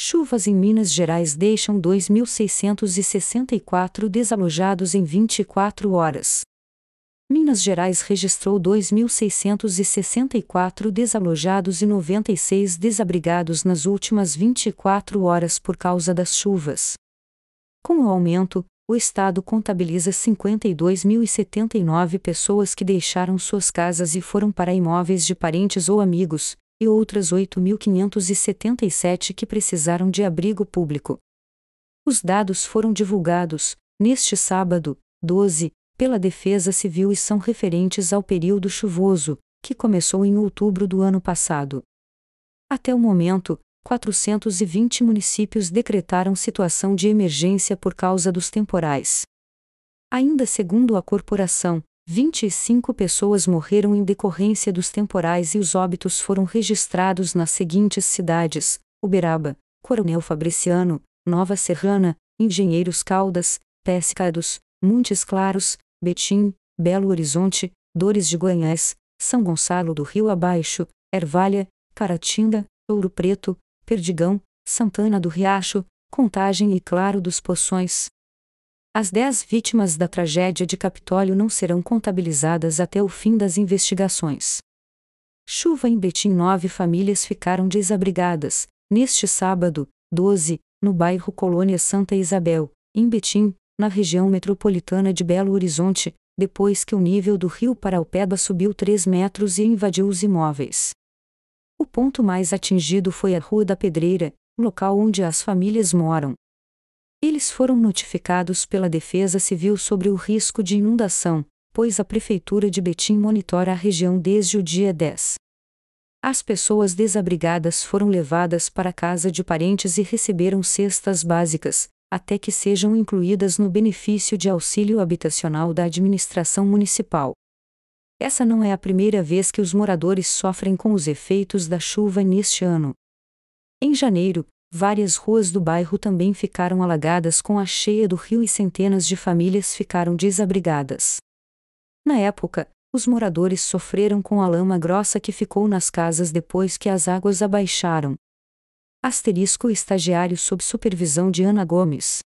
Chuvas em Minas Gerais deixam 2.664 desalojados em 24 horas. Minas Gerais registrou 2.664 desalojados e 96 desabrigados nas últimas 24 horas por causa das chuvas. Com o aumento, o Estado contabiliza 52.079 pessoas que deixaram suas casas e foram para imóveis de parentes ou amigos, e outras 8.577 que precisaram de abrigo público. Os dados foram divulgados, neste sábado, 12, pela Defesa Civil e são referentes ao período chuvoso, que começou em outubro do ano passado. Até o momento, 420 municípios decretaram situação de emergência por causa dos temporais. Ainda segundo a corporação, 25 pessoas morreram em decorrência dos temporais e os óbitos foram registrados nas seguintes cidades: Uberaba, Coronel Fabriciano, Nova Serrana, Engenheiros Caldas, Pescados, Montes Claros, Betim, Belo Horizonte, Dores de Goiás, São Gonçalo do Rio Abaixo, Ervalha, Caratinga, Ouro Preto, Perdigão, Santana do Riacho, Contagem e Claro dos Poções, as dez vítimas da tragédia de Capitólio não serão contabilizadas até o fim das investigações. Chuva em Betim nove famílias ficaram desabrigadas, neste sábado, 12, no bairro Colônia Santa Isabel, em Betim, na região metropolitana de Belo Horizonte, depois que o nível do rio Paraupeba subiu 3 metros e invadiu os imóveis. O ponto mais atingido foi a Rua da Pedreira, local onde as famílias moram, eles foram notificados pela Defesa Civil sobre o risco de inundação, pois a Prefeitura de Betim monitora a região desde o dia 10. As pessoas desabrigadas foram levadas para casa de parentes e receberam cestas básicas, até que sejam incluídas no benefício de auxílio habitacional da administração municipal. Essa não é a primeira vez que os moradores sofrem com os efeitos da chuva neste ano. Em janeiro, várias ruas do bairro também ficaram alagadas com a cheia do rio e centenas de famílias ficaram desabrigadas. Na época, os moradores sofreram com a lama grossa que ficou nas casas depois que as águas abaixaram. Asterisco estagiário sob supervisão de Ana Gomes.